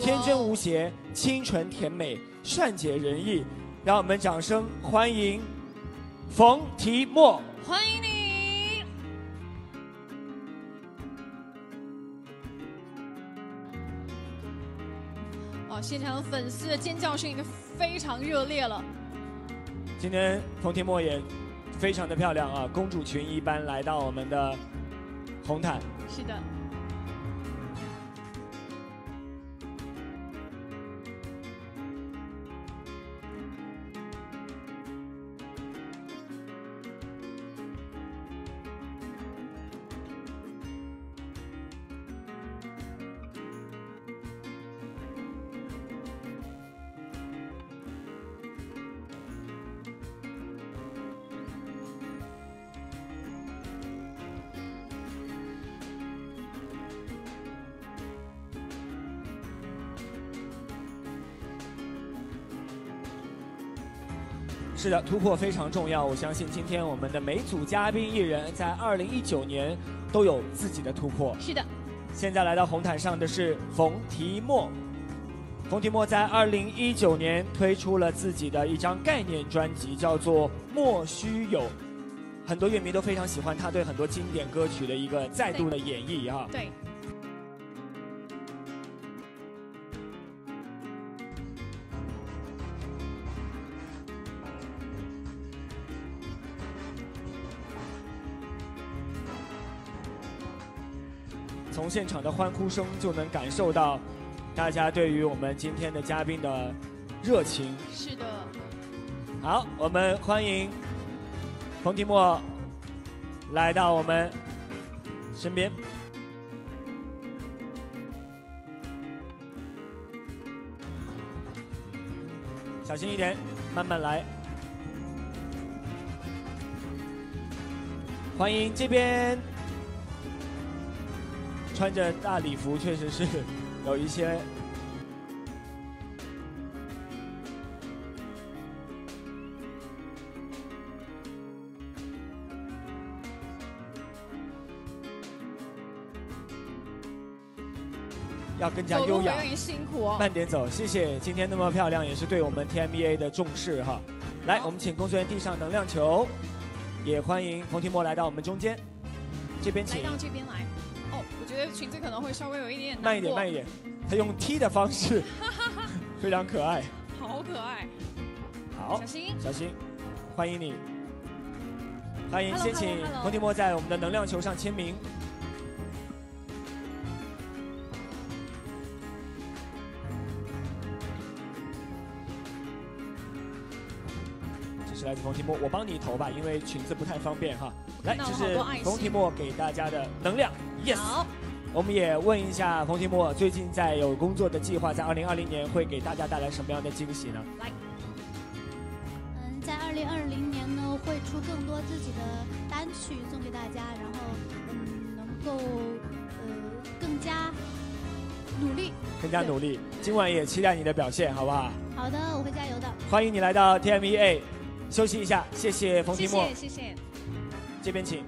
天真无邪，清纯甜美，善解人意。让我们掌声欢迎冯提莫。欢迎你！哇，现场粉丝的尖叫声已经非常热烈了。今天冯提莫也非常的漂亮啊，公主裙一般来到我们的红毯。是的。是的，突破非常重要。我相信今天我们的每组嘉宾艺人，在二零一九年都有自己的突破。是的。现在来到红毯上的是冯提莫。冯提莫在二零一九年推出了自己的一张概念专辑，叫做《莫须有》。很多乐迷都非常喜欢他对很多经典歌曲的一个再度的演绎啊。对。从现场的欢呼声就能感受到，大家对于我们今天的嘉宾的热情。是的。好，我们欢迎冯提莫来到我们身边。小心一点，慢慢来。欢迎这边。穿着大礼服，确实是 有一些。要更加优雅，辛苦哦。慢点走，谢谢。今天那么漂亮，也是对我们 TMBA 的重视哈。来，我们请工作人员递上能量球，也欢迎冯提莫来到我们中间，这边请。来到这边来。我觉得裙子可能会稍微有一点慢一点，慢一点。他用踢的方式，非常可爱。好可爱。好，小心，小心。欢迎你，欢迎，先请冯提莫在我们的能量球上签名。是来自冯提莫，我帮你投吧，因为裙子不太方便哈。来，这是冯提莫给大家的能量。Yes，我们也问一下冯提莫，最近在有工作的计划，在二零二零年会给大家带来什么样的惊喜呢？来，嗯，在二零二零年呢，会出更多自己的单曲送给大家，然后嗯，能够呃更加努力，更加努力。今晚也期待你的表现，好不好？好的，我会加油的。欢迎你来到 TMEA，休息一下，谢谢冯提莫，谢谢谢谢，这边请。